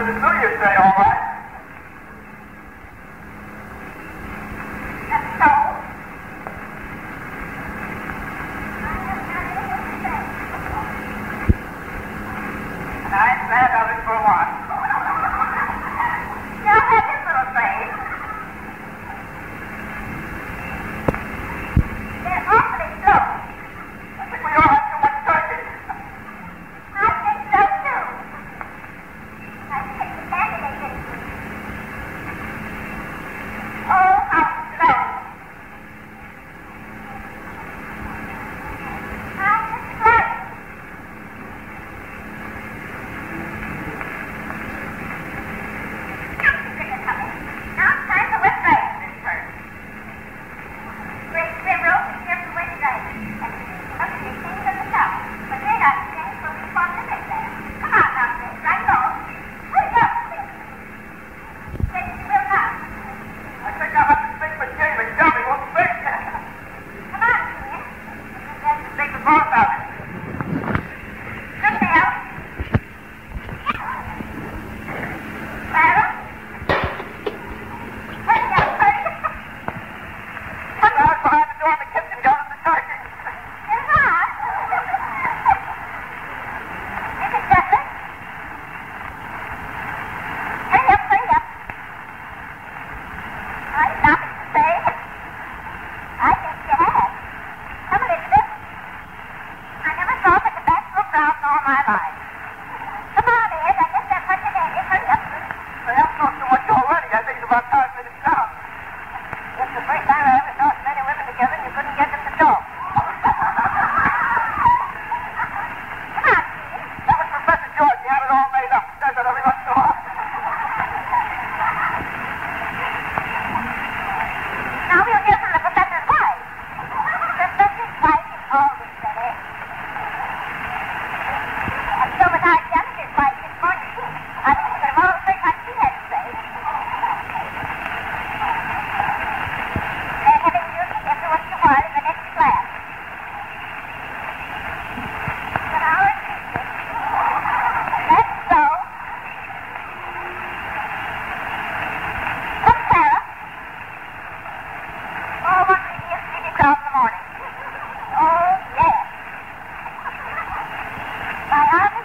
to the New Year's Day, all right? pagamos.